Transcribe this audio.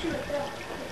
Shoot it down.